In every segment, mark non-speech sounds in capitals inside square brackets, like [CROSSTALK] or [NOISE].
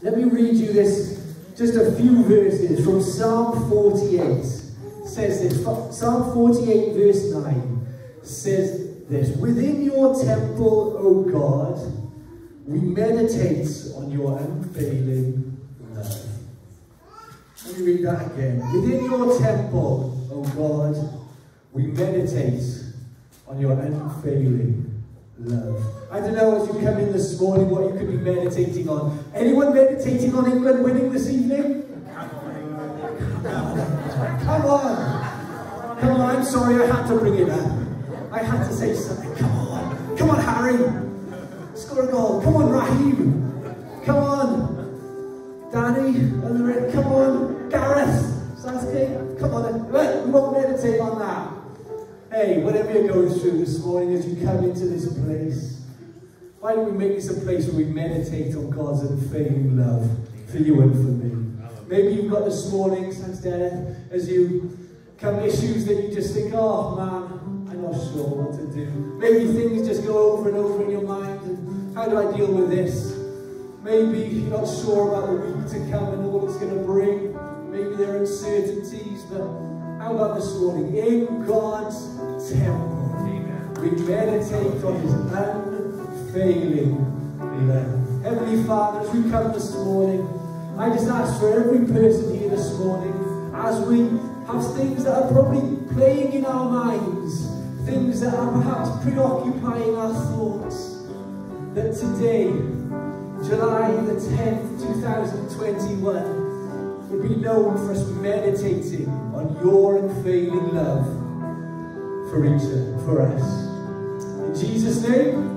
Let me read you this, just a few verses from Psalm 48. It says this, Psalm 48 verse 9 says this, Within your temple, O God, we meditate on your unfailing love. Let me read that again. Within your temple, O God, we meditate on your unfailing love. I don't know as you come in this morning what you could be meditating on. Anyone meditating on England winning this evening? Come on. Come on, I'm sorry I had to bring it up. I had to say something. Come on. Come on, Harry. Score a goal. Come on, Raheem. Come on. Danny. Come on. Gareth. Southgate. Come on. We won't meditate on that. Hey, whatever you're going through this morning as you come into this place, why don't we make this a place where we meditate on God's unfailing love for you and for me? Maybe you've got this morning, thanks Derek, as you come issues that you just think, oh man, I'm not sure what to do. Maybe things just go over and over in your mind, and how do I deal with this? Maybe you're not sure about the week to come and all it's going to bring. Maybe there are uncertainties, but how about this morning? In God's temple, Amen. we meditate on His unfailing love. Heavenly Father, as we come this morning, I just ask for every person here this morning, as we have things that are probably playing in our minds, things that are perhaps preoccupying our thoughts, that today, July the 10th, 2021, would be known for us meditating on your unfailing love for each for us. In Jesus' name.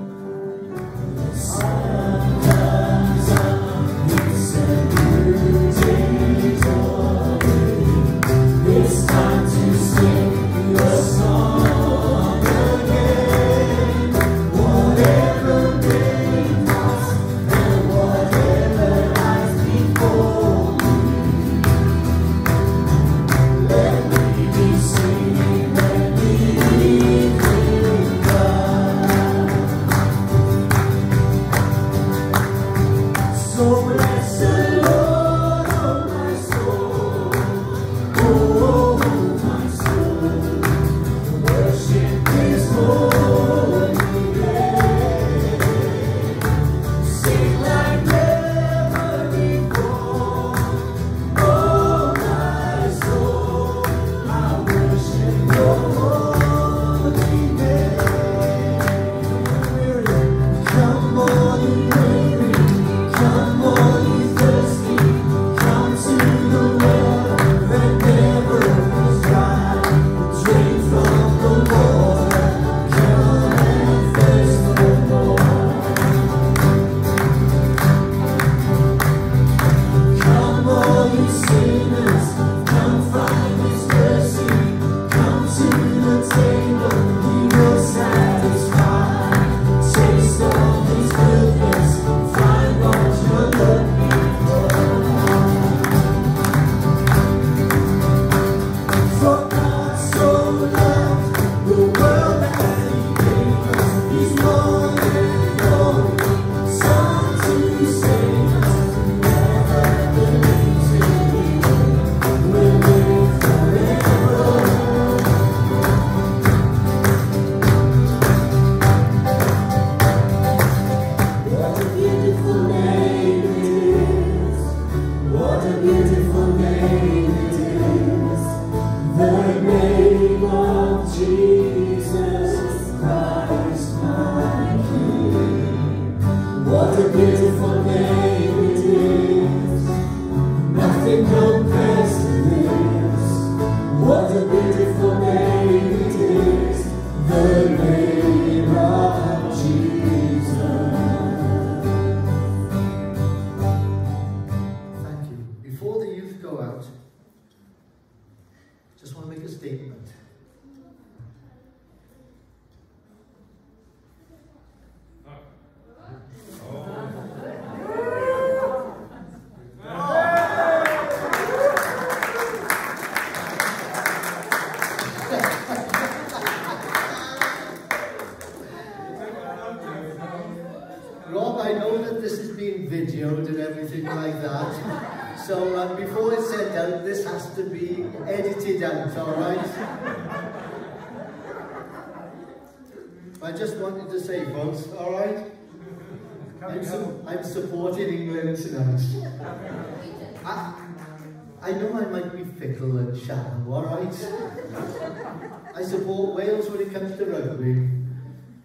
What a beautiful name. I'm, su I'm supporting England tonight. I, I know I might be fickle and shallow, all right? I support Wales when it comes to rugby.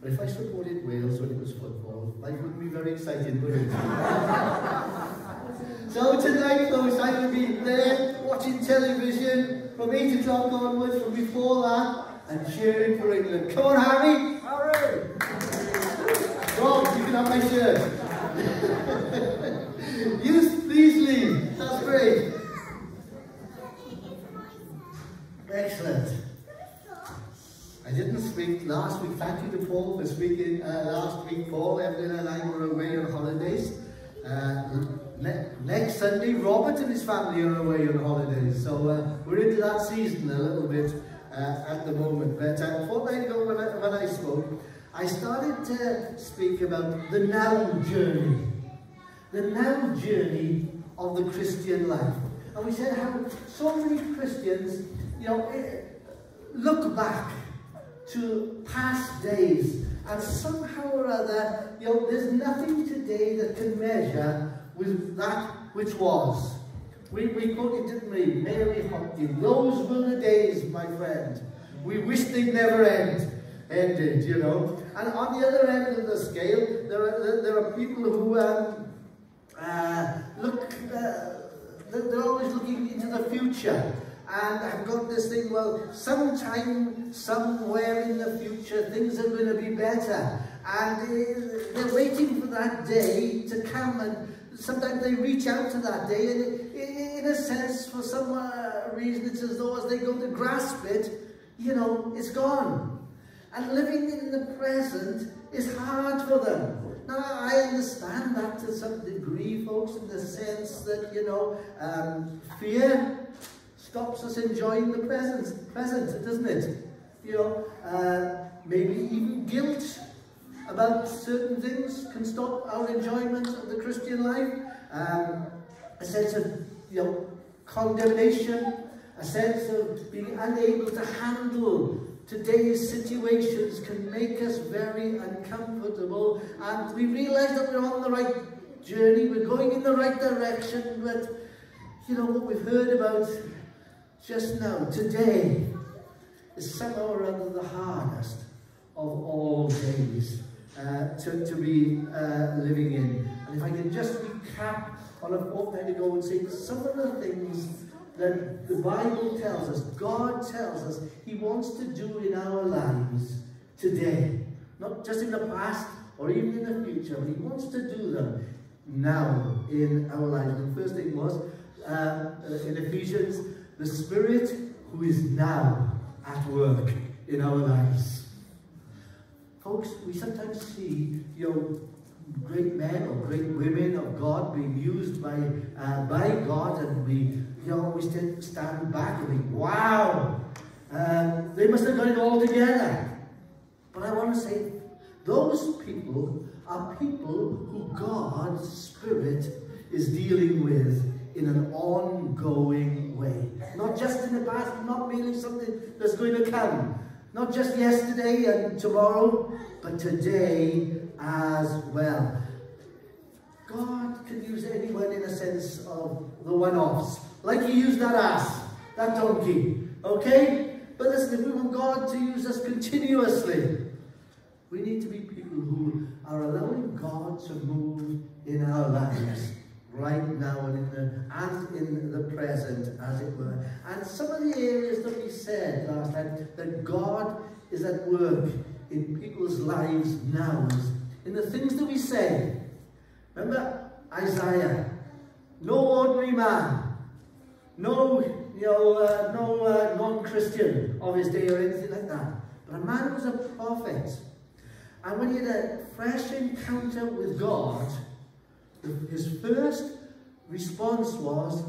But if I supported Wales when it was football, life wouldn't be very exciting, would it? so tonight, folks, I will be there watching television from 8 o'clock onwards, from before that, and cheering for England. Come on, Harry! Harry! Rob, you can have my shirt. [LAUGHS] you please leave. That's great. Excellent. I didn't speak last week. Thank you to Paul for speaking uh, last week. Paul, Evelyn and I were away on holidays. Uh, ne next Sunday, Robert and his family are away on holidays. So uh, we're into that season a little bit uh, at the moment. But uh, fortnight ago when I, when I spoke, I started to speak about the now journey. The now journey of the Christian life. And we said how so many Christians, you know, eh, look back to past days and somehow or other, you know, there's nothing today that can measure with that which was. We, we quoted, didn't we? Mary Hopkins. Those were the days, my friend. We wish they'd never end, ended, you know. And on the other end of the scale, there are, there are people who um, uh, look, uh, they're always looking into the future. And I've got this thing, well, sometime, somewhere in the future, things are going to be better. And uh, they're waiting for that day to come and sometimes they reach out to that day and in a sense, for some uh, reason, it's as though as they go to grasp it, you know, it's gone. And living in the present is hard for them. Now, I understand that to some degree, folks, in the sense that, you know, um, fear stops us enjoying the present, present, doesn't it? You know, uh, maybe even guilt about certain things can stop our enjoyment of the Christian life. Um, a sense of, you know, condemnation, a sense of being unable to handle today's situations can make us very uncomfortable and we realize that we're on the right journey, we're going in the right direction, but you know what we've heard about just now, today, is somehow or other the hardest of all days uh, to, to be uh, living in. And if I can just recap on a fortnight ago and say some of the things that the Bible tells us, God tells us He wants to do in our lives today. Not just in the past or even in the future, but He wants to do them now in our lives. The first thing was uh, in Ephesians, the Spirit who is now at work in our lives. Folks, we sometimes see, you know, great men or great women of God being used by, uh, by God and we, you know, we stand back and think, wow, uh, they must have got it all together. But I want to say, those people are people who God's Spirit is dealing with in an ongoing way. Not just in the past, not merely something that's going to come. Not just yesterday and tomorrow, but today as well. God can use anyone in a sense of the one-offs. Like he used that ass, that donkey. Okay? But listen, if we want God to use us continuously, we need to be people who are allowing God to move in our lives right now and in the and in the present, as it were. And some of the areas that we said last time that God is at work in people's lives now, in the things that we say. Remember Isaiah, no ordinary man, no you know, uh, no uh, non-Christian of his day or anything like that. But a man who was a prophet. And when he had a fresh encounter with God, his first response was,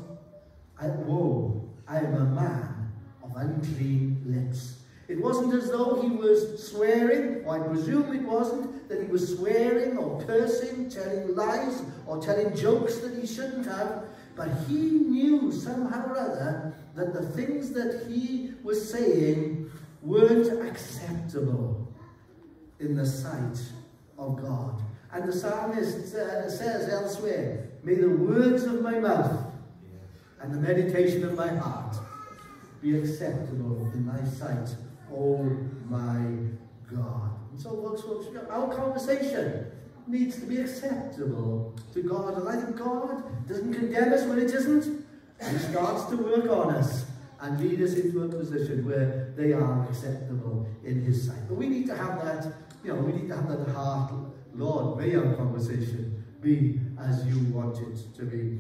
Whoa, I am a man of unclean lips. It wasn't as though he was swearing, or I presume it wasn't, that he was swearing or cursing, telling lies, or telling jokes that he shouldn't have. But he knew somehow or other that the things that he was saying weren't acceptable in the sight of God. And the psalmist uh, says elsewhere, May the words of my mouth and the meditation of my heart be acceptable in thy sight, O my God. And so, folks, folks, our conversation needs to be acceptable to God. And I think God doesn't condemn us when it isn't. He starts to work on us and lead us into a position where they are acceptable in his sight. But we need to have that, you know, we need to have that heart, Lord, may our conversation be as you want it to be.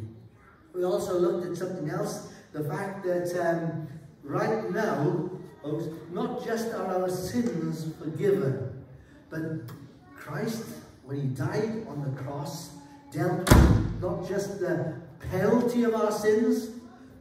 We also looked at something else, the fact that um, right now, folks, not just are our sins forgiven, but Christ, when he died on the cross, dealt with not just the penalty of our sins,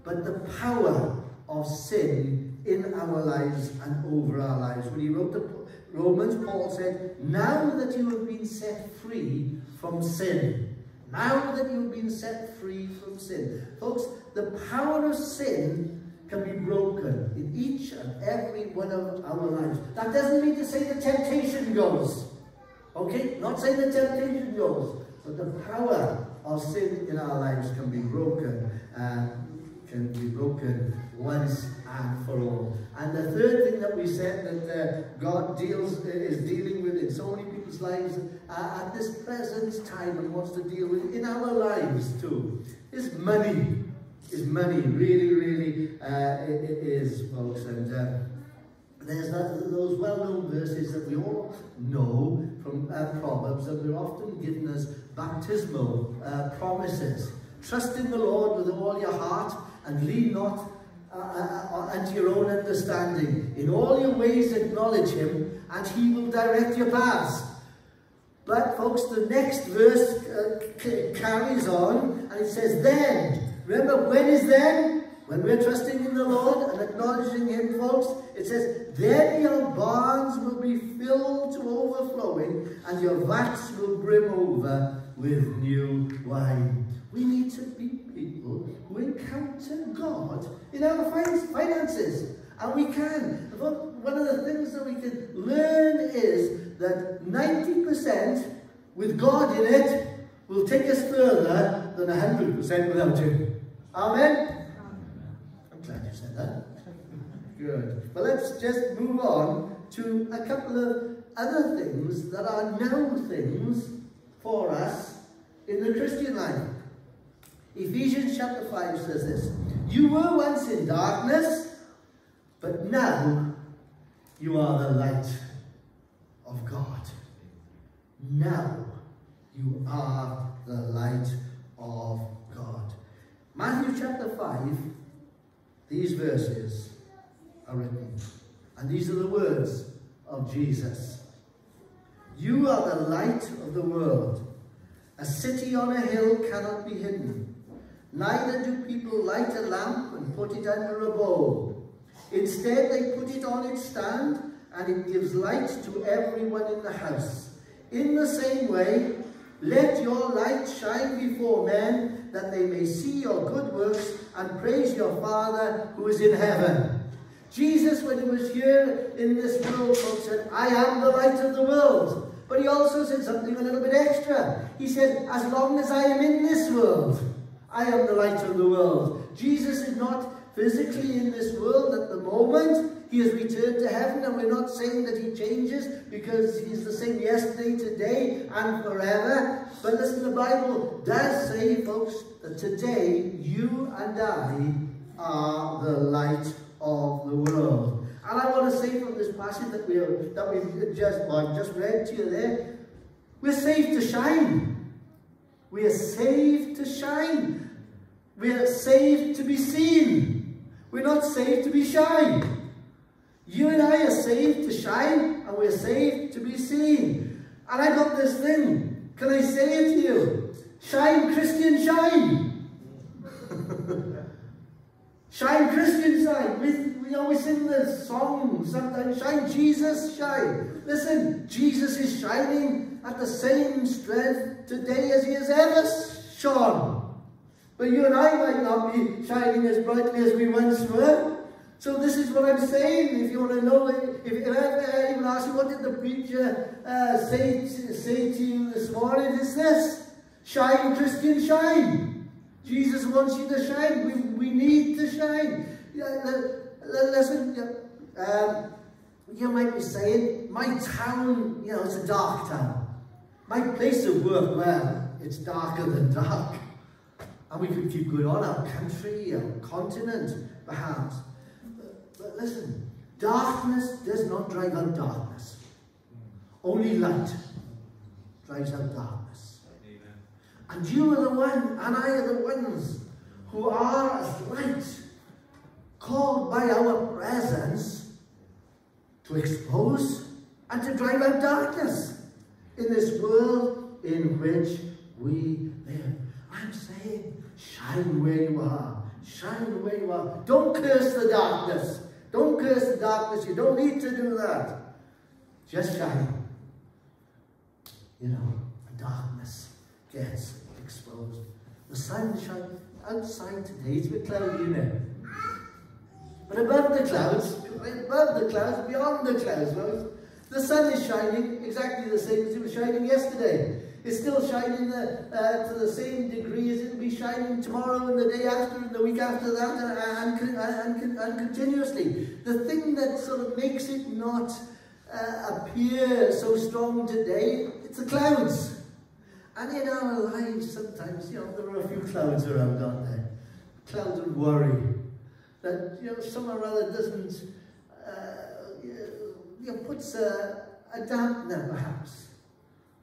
but the power of sin in our lives and over our lives. When he wrote the Romans, Paul said, now that you have been set free from sin, now that you've been set free from sin. Folks, the power of sin can be broken in each and every one of our lives. That doesn't mean to say the temptation goes. Okay? Not saying the temptation goes. But the power of sin in our lives can be broken. Uh, can be broken once and for all. And the third thing that we said that uh, God deals uh, is dealing with in so many people's lives uh, at this present time and wants to deal with in our lives too is money. Is money really, really uh, it, it is, folks. And uh, there's that, those well-known verses that we all know from uh, Proverbs that we're often given as baptismal promises. Trust in the Lord with all your heart and lean not uh, uh, unto your own understanding. In all your ways acknowledge him, and he will direct your paths. But, folks, the next verse uh, carries on, and it says, Then. Remember, when is then? When we're trusting in the Lord and acknowledging him, folks, it says, Then your barns will be filled to overflowing, and your vats will brim over with new wine. We need to be people who encounter God in our finances. And we can. One of the things that we can learn is that 90% with God in it will take us further than 100% without Him. Amen? I'm glad you said that. Good. But let's just move on to a couple of other things that are known things for us in the Christian life. Ephesians chapter 5 says this, You were once in darkness, but now you are the light of God. Now you are the light of. Matthew chapter 5, these verses are written. And these are the words of Jesus. You are the light of the world. A city on a hill cannot be hidden. Neither do people light a lamp and put it under a bowl. Instead, they put it on its stand, and it gives light to everyone in the house. In the same way, let your light shine before men, that they may see your good works and praise your Father who is in heaven. Jesus, when he was here in this world, folks, said, I am the light of the world. But he also said something a little bit extra. He said, as long as I am in this world, I am the light of the world. Jesus is not physically in this world at the moment. He has returned to heaven and we're not saying that he changes because he's the same yesterday, today and forever. But listen, the Bible does say, folks, that today you and I are the light of the world. And I want to say from this passage that we that we've just well, just read to you there, we're saved to shine. We are saved to shine. We are saved to be seen. We're not saved to be shy. You and I are saved to shine and we're saved to be seen. And I got this thing. Can I say it to you? Shine, Christian, shine. [LAUGHS] Shine Christian shine. We, we always sing the song sometimes. Shine Jesus shine. Listen, Jesus is shining at the same strength today as he has ever shone. But you and I might not be shining as brightly as we once were. So this is what I'm saying. If you want to know, if, if anyone asks you, what did the preacher uh, say, say to you this morning? It's this. Shine, Christian, shine. Jesus wants you to shine. We, we need to shine. Listen, um, you might be saying, my town, you know, it's a dark town. My place of work, well, it's darker than [LAUGHS] dark. And we could keep going on, our country, our continent, perhaps. Listen, darkness does not drive out darkness. Only light drives out darkness. Amen. And you are the one, and I are the ones who are as light, called by our presence to expose and to drive out darkness in this world in which we live. I'm saying, shine where you are. Shine where you are. Don't curse the darkness. Don't curse the darkness. You don't need to do that. Just shine. You know, the darkness gets exposed. The sun shines outside today. It's a bit cloudy, isn't it? But above the clouds, above the clouds, beyond the clouds, the sun is shining exactly the same as it was shining yesterday. It's still shining uh, uh, to the same degree as it'll be shining tomorrow and the day after and the week after that and, and, and, and continuously. The thing that sort of makes it not uh, appear so strong today, it's the clouds. And in our lives sometimes, you know, there are a few clouds around, aren't there? Clouds of worry. That, you know, some or other doesn't, uh, you know, puts a, a dampener perhaps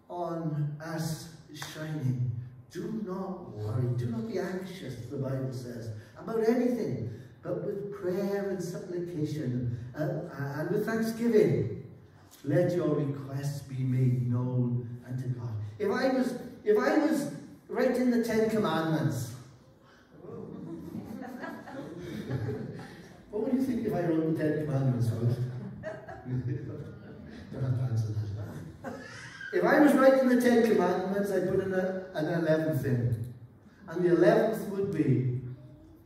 on us shining. Do not worry, do not be anxious, the Bible says, about anything, but with prayer and supplication uh, uh, and with thanksgiving, let your requests be made known unto God. If I was, if I was writing the Ten Commandments, what would you think if I wrote the Ten Commandments? [LAUGHS] Don't have to answer that. If I was writing the Ten Commandments, I'd put in a, an eleventh in. And the eleventh would be,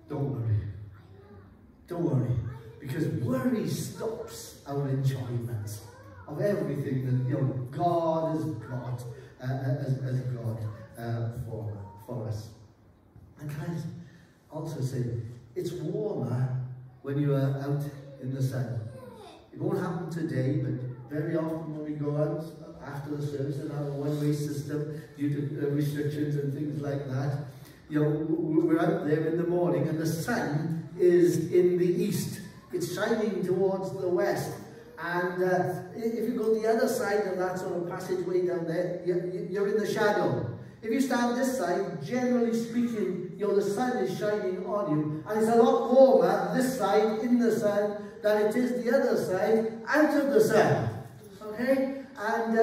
don't worry. Don't worry. Because worry stops our enjoyment of everything that you know God has got uh, as, as God uh, for, for us. And can I also say, it's warmer when you are out in the sun. It won't happen today, but very often when we go out after the service and have a one-way system due to uh, restrictions and things like that. You know, we're out there in the morning and the sun is in the east. It's shining towards the west. And uh, if you go the other side of that sort of passageway down there, you're in the shadow. If you stand this side, generally speaking, you know, the sun is shining on you, and it's a lot warmer this side in the sun than it is the other side out of the sun. Okay? And uh,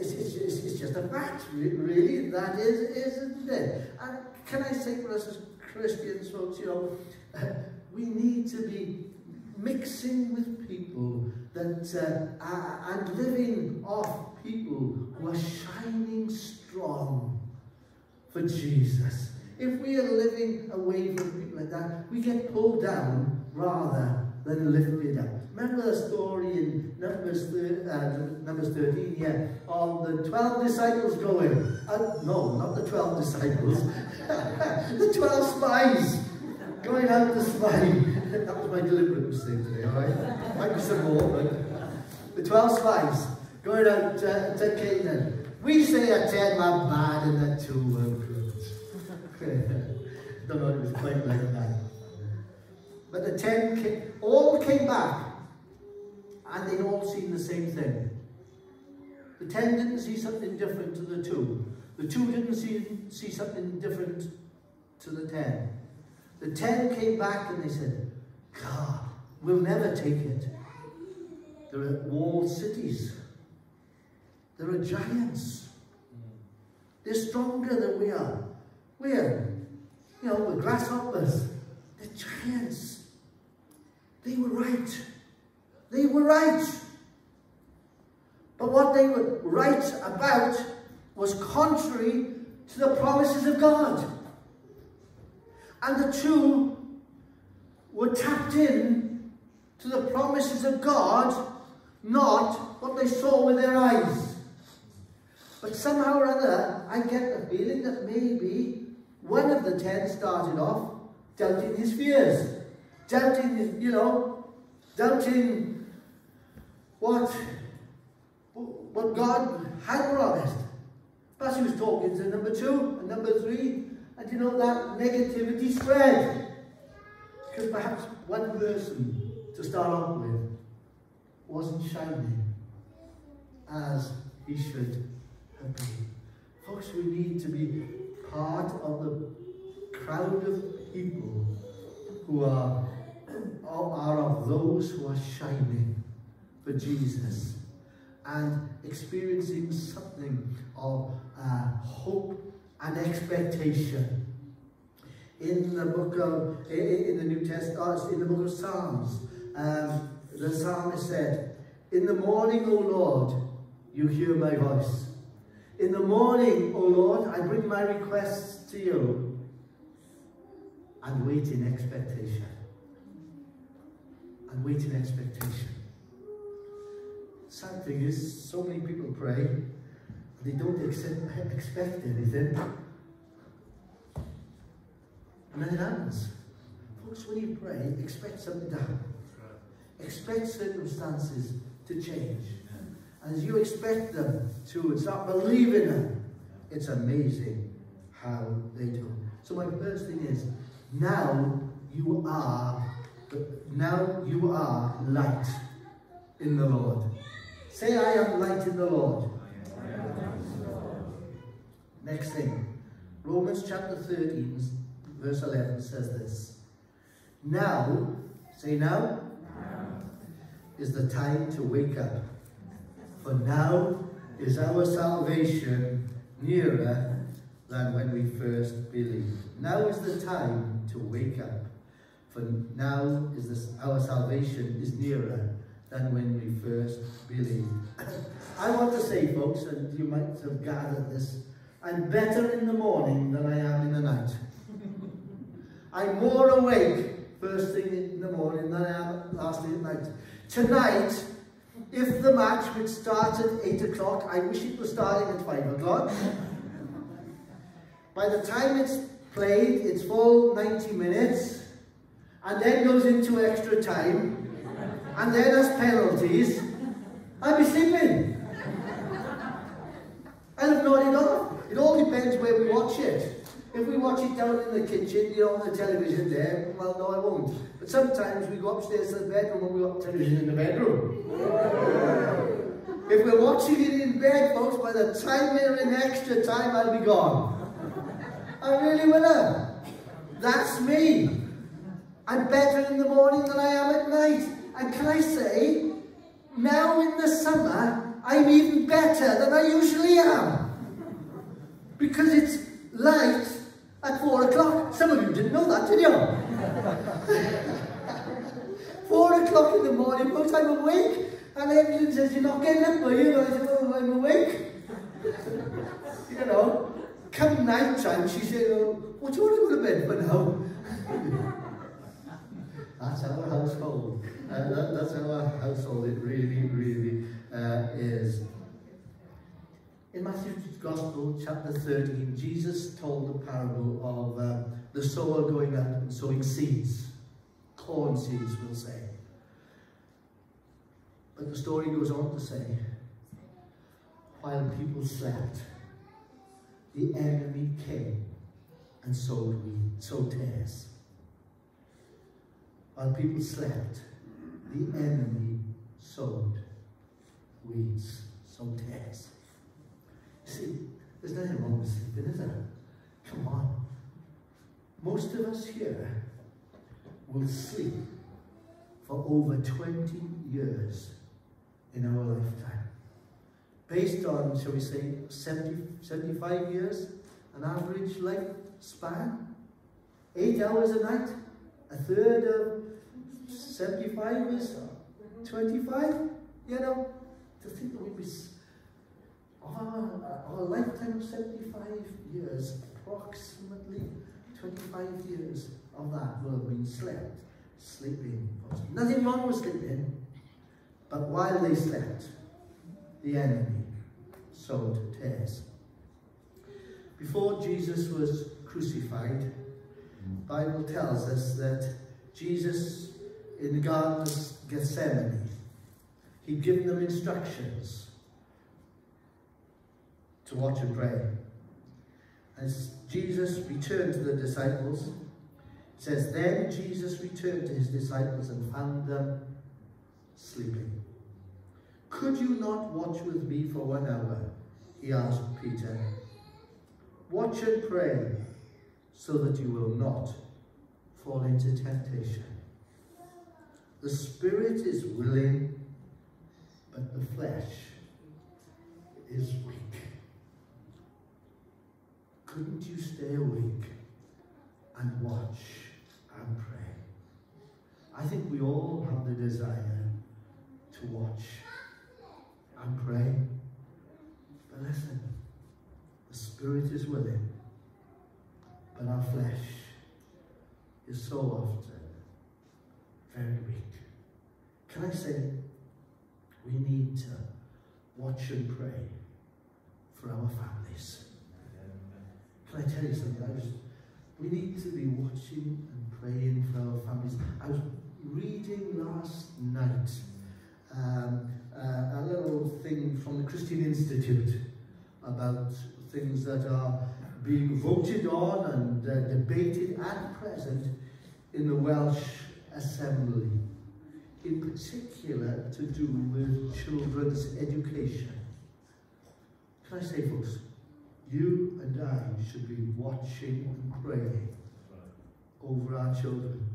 it's, it's, it's, just a fact, really, that is, isn't it? And can I say for us as Christians, folks, you know, [LAUGHS] we need to be mixing with people that uh, are, and living off people who are shining strong for Jesus. If we are living away from people like that, we get pulled down rather than lifted up. Remember the story in Numbers, uh, Numbers 13, yeah, of the 12 disciples going. Uh, no, not the 12 disciples. [LAUGHS] the 12 spies going out to spy. [LAUGHS] that was my deliberate mistake today, all right? Might be some more, but the 12 spies going out to, to Canaan. We say a 10 were bad and the 2 were good. [LAUGHS] Don't know, it was quite like that. But the 10 came, all came back and they'd all seen the same thing. The ten didn't see something different to the two. The two didn't see, see something different to the ten. The ten came back and they said, God, we'll never take it. There are walled cities. There are giants. They're stronger than we are. We're, you know, we're grasshoppers. They're giants. They were right. They were right. But what they were right about was contrary to the promises of God. And the two were tapped in to the promises of God, not what they saw with their eyes. But somehow or other, I get the feeling that maybe one of the ten started off doubting his fears, doubting, you know, doubting what, what God had promised. He was talking to number two and number three, and you know that negativity spread. Because perhaps one person to start off with wasn't shining as he should have been. Folks, we need to be part of the crowd of people who are, are of those who are shining for Jesus and experiencing something of uh, hope and expectation. In the book of, in the New Testament, in the book of Psalms, um, the psalmist said, In the morning, O Lord, you hear my voice. In the morning, O Lord, I bring my requests to you and wait in expectation. And wait in expectation. Sad thing is, so many people pray, they don't accept, expect anything. And then it happens. Folks, when you pray, expect something to happen. Expect circumstances to change. And as you expect them to start believing them, it's amazing how they do. So my first thing is, now you are, now you are light in the Lord. Say, I am light in the Lord. Next thing, Romans chapter 13, verse 11 says this. Now, say now, is the time to wake up. For now is our salvation nearer than when we first believed. Now is the time to wake up. For now is this, our salvation is nearer than when we first believed. I want to say, folks, and you might have gathered this, I'm better in the morning than I am in the night. [LAUGHS] I'm more awake first thing in the morning than I am last thing at night. Tonight, if the match would start at 8 o'clock, I wish it was starting at 5 o'clock. [LAUGHS] By the time it's played, it's full 90 minutes, and then goes into extra time, and then has penalties, I'd be sleeping. I'd have nodded off. It all depends where we watch it. If we watch it down in the kitchen, you know, on the television there, well, no, I won't. But sometimes we go upstairs to the bedroom and we got television in the bedroom. If we're watching it in bed, folks, by the time we're in extra time, I'll be gone. I really will have. That's me. I'm better in the morning than I am at night. And can I say, now in the summer, I'm even better than I usually am. Because it's light at four o'clock. Some of you didn't know that, did you? [LAUGHS] four o'clock in the morning, folks, I'm awake. And Evelyn says, you're not getting up, are you? And I said, oh, I'm awake. [LAUGHS] you know, come night time, she said, oh, what do you want to go to bed for now? [LAUGHS] that's our household. Uh, that, that's our household. It really, really uh, is. In Matthew's Gospel, chapter 13, Jesus told the parable of um, the sower going out and sowing seeds. Corn seeds, we'll say. But the story goes on to say, while people slept, the enemy came and sowed weed, sowed tares. While people slept, the enemy sowed weeds, sowed tares. See, there's nothing wrong with sleeping, is there? Come on. Most of us here will sleep for over 20 years in our lifetime. Based on, shall we say, 70, 75 years, an average life span, eight hours a night, a third of 75 is 25, you know, to think that be, of our, our lifetime of 75 years, approximately 25 years of that will have been slept, sleeping. Nothing wrong with sleeping, but while they slept, the enemy sowed tares. Before Jesus was crucified, Bible tells us that Jesus in the Garden of Gethsemane, he'd given them instructions to watch and pray. As Jesus returned to the disciples, it says, Then Jesus returned to his disciples and found them sleeping. Could you not watch with me for one hour? He asked Peter. Watch and pray so that you will not fall into temptation. The spirit is willing, but the flesh is weak. Couldn't you stay awake and watch and pray? I think we all have the desire to watch and pray. But listen, the spirit is willing, but our flesh is so often very weak. Can I say, we need to watch pray for our families. Can I tell you something? I was, we need to be watching and praying for our families. I was reading last night um, uh, a little thing from the Christian Institute about things that are being voted on and uh, debated at present in the Welsh Assembly, in particular to do with children's education. Can I say, folks, you and I should be watching and praying over our children.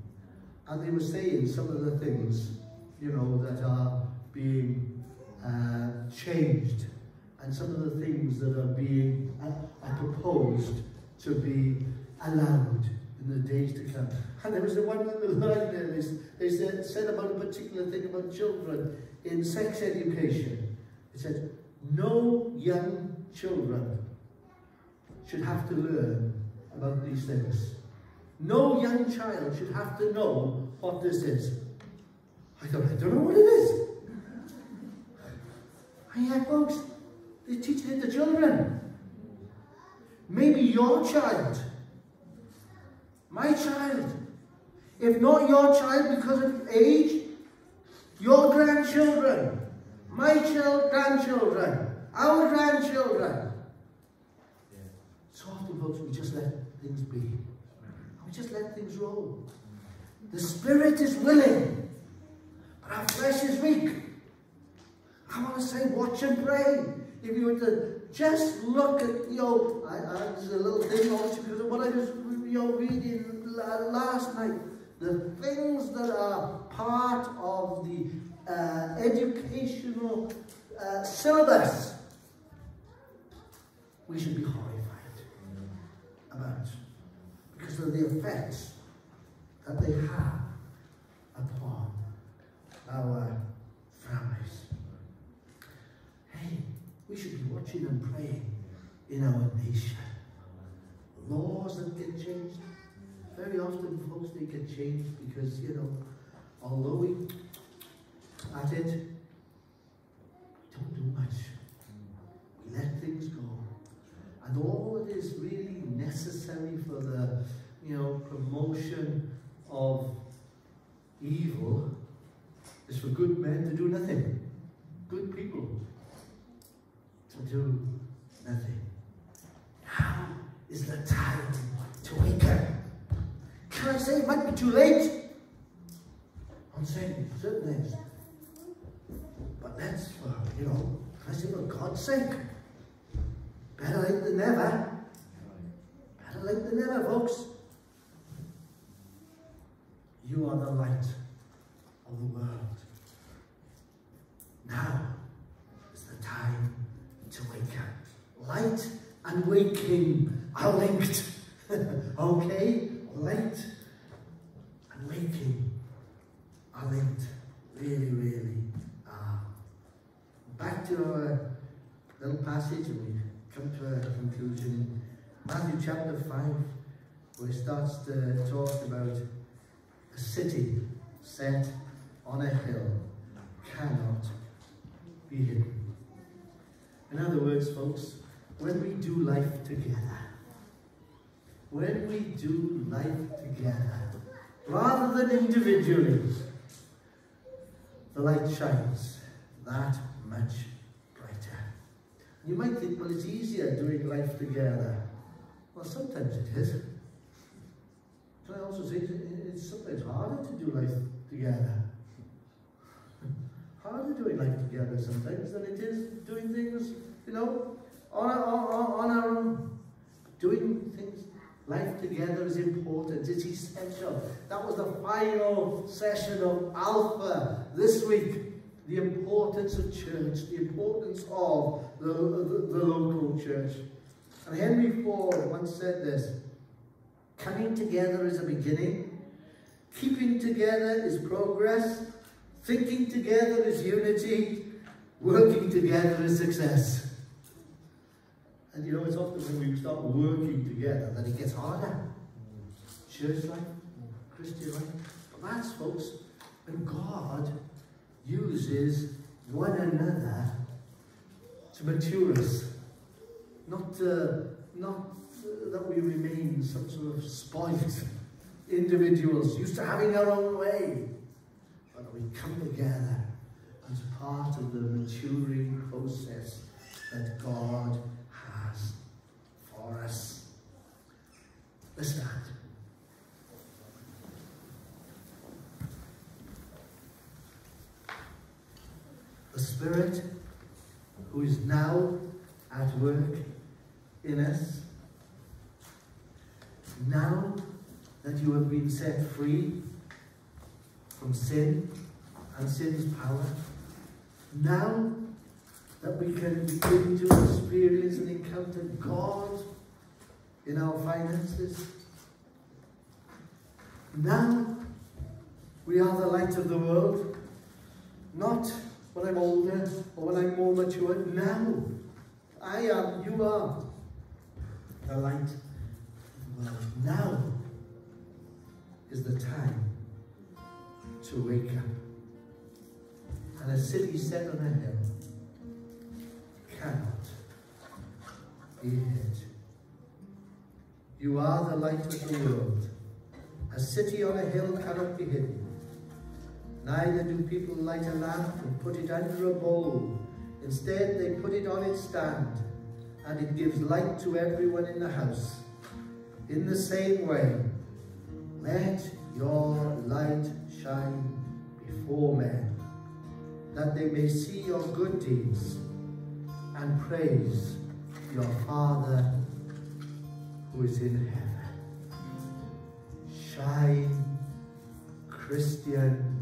And they were saying some of the things, you know, that are being uh, changed and some of the things that are being uh, are proposed to be allowed in the days to come. And there was a one in the line there, they, they said, said about a particular thing about children in sex education. It said, no young children should have to learn about these things. No young child should have to know what this is. I thought, I don't know what it is. And yet, folks, they teach it to children. Maybe your child, my child, if not your child because of age, your grandchildren, my child, grandchildren, our grandchildren. So often, folks, we just let things be. We just let things roll. The spirit is willing, but our flesh is weak. I want to say, watch and pray. If you were to just look at, you know, I, I, there's a little thing also because of what I was you know, reading last night. The things that are part of the uh, educational uh, syllabus, we should be horrified about because of the effects that they have upon our families. Hey, we should be watching and praying in our nation. Laws that get changed. Very often, folks, they get changed because, you know, although we at it, we don't do much. We let things go. And all that is really necessary for the, you know, promotion of evil is for good men to do nothing. Good people to do nothing. Now is the time to wake up. Can I say it might be too late? I'm saying certain things. But that's for, you know, I say for God's sake. Better late than never. Better late than never, folks. You are the light of the world. Now is the time to wake up. Light and waking are linked. [LAUGHS] okay? Light and waking are linked. Really, really are. Back to our little passage come to a conclusion. Matthew chapter 5, where it starts to talk about a city set on a hill cannot be hidden. In other words, folks, when we do life together, when we do life together, rather than individually, the light shines that much. You might think, well, it's easier doing life together. Well, sometimes it is. Can I also say it's sometimes harder to do life together? [LAUGHS] harder doing life together sometimes than it is doing things, you know, on our, on, on our own. Doing things, life together is important, it's essential. That was the final session of Alpha this week. The importance of church, the importance of the, the, the local church. And Henry Ford once said this, coming together is a beginning, keeping together is progress, thinking together is unity, working together is success. And you know, it's often when we start working together that it gets harder. Church life, Christian life. But that's, folks, when God uses one another to mature us. Not, uh, not uh, that we remain some sort of spoilt individuals, used to having our own way, but that we come together as part of the maturing process that God has for us. Let's stand. The Spirit who is now at work in us, now that you have been set free from sin and sin's power, now that we can begin to experience and encounter God in our finances. Now we are the light of the world, not when I'm older or when I'm more mature. Now I am, you are the light world. Now is the time to wake up. And a city set on a hill cannot be hid. You are the light of the world. A city on a hill cannot be hidden. Neither do people light a lamp and put it under a bowl. Instead, they put it on its stand, and it gives light to everyone in the house. In the same way, let your light shine before men, that they may see your good deeds and praise your Father who is in heaven. Shine, Christian,